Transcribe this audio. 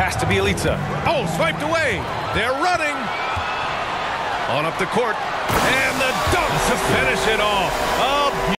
Pass to Bielitsa. Oh, swiped away. They're running. On up the court. And the dunk to finish it off.